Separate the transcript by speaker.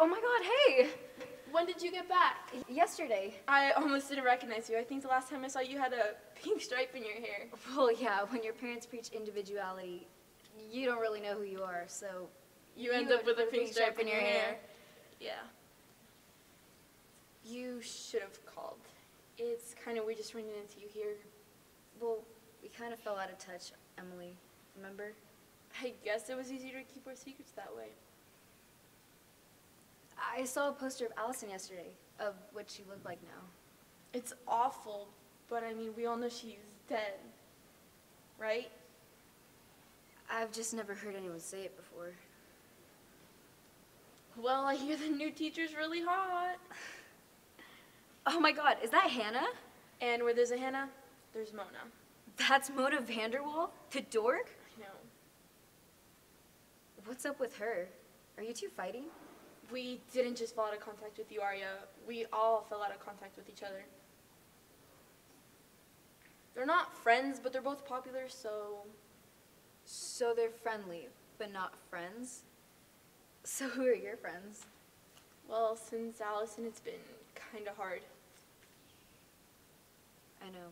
Speaker 1: Oh my god, hey!
Speaker 2: When did you get back?
Speaker 1: Yesterday.
Speaker 2: I almost didn't recognize you. I think the last time I saw you had a pink stripe in your hair.
Speaker 1: Well, yeah, when your parents preach individuality, you don't really know who you are, so.
Speaker 2: You end up with a pink stripe in your hair. Yeah. You should have called. It's kind of weird just running into you here.
Speaker 1: Well, we kind of fell out of touch, Emily. Remember?
Speaker 2: I guess it was easier to keep our secrets that way.
Speaker 1: I saw a poster of Alison yesterday, of what she looked like now.
Speaker 2: It's awful, but I mean, we all know she's dead. Right?
Speaker 1: I've just never heard anyone say it before.
Speaker 2: Well, I hear the new teacher's really hot.
Speaker 1: Oh my god, is that Hanna?
Speaker 2: And where there's a Hanna, there's Mona.
Speaker 1: That's Mona Vanderwaal? The dork?
Speaker 2: I know.
Speaker 1: What's up with her? Are you two fighting?
Speaker 2: We didn't just fall out of contact with you, Aria. We all fell out of contact with each other. They're not friends, but they're both popular, so
Speaker 1: So they're friendly, but not friends? So who are your friends?
Speaker 2: well, since Alison, it's been kind of hard.
Speaker 1: I know.